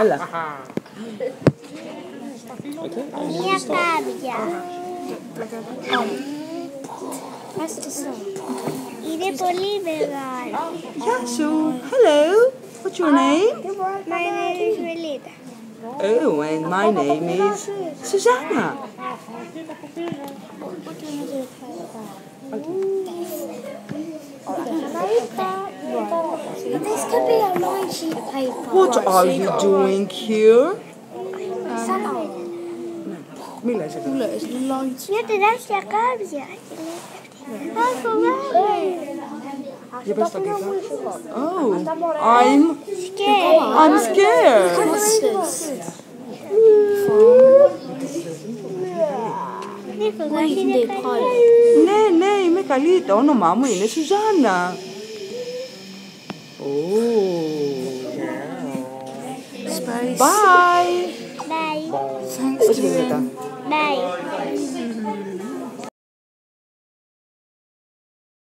Hola. Mia Fabia. That's the song. Ide Bolivar. Yeah, so, hello. What's your name? My name is Relita. Oh, and my name is Susanna. Okay. This could be a long sheet of paper. What are you doing here? Μίλα εσύ. Μια τεράστια κάρδια. Άκου μεγάλη. Για πες τα αγγλικά. Oh, I'm, Σκέρι. I'm scared. Νίκο, είναι καλή. Ναι, ναι, είμαι καλή. Το όνομά μου είναι Σουζάννα. Oh. Yeah. Spice. Bye. Bye. Thanks, Thanksgiving. Bye.